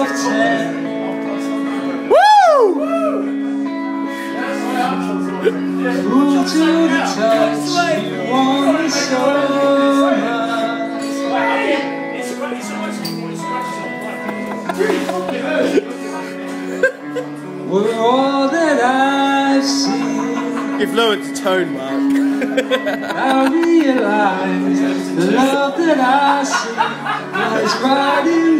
boxes of ten. Cool to the touch, you want me so much. We're all that I've seen. You've lowered the tone, Mark. I realize the love that I see lies right in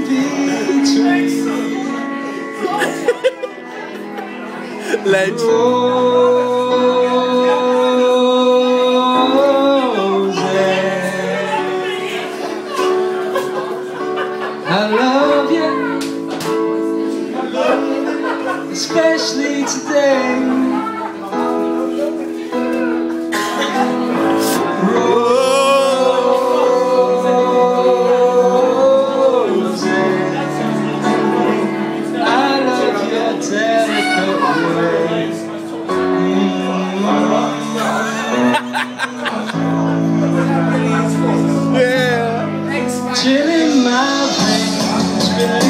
Legend. Roses. Oh. I love you, especially today. Chilling my veins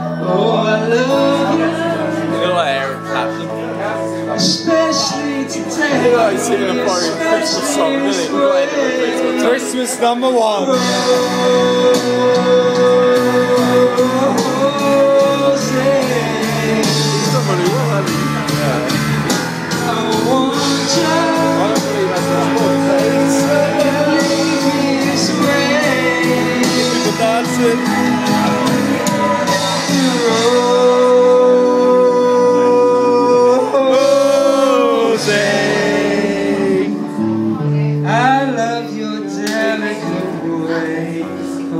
singing a foreign Christmas song? Christmas number one. Woo!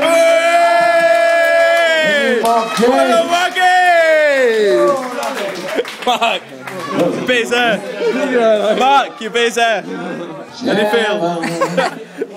Hey! Mark. Mark, you're busy. How do you feel?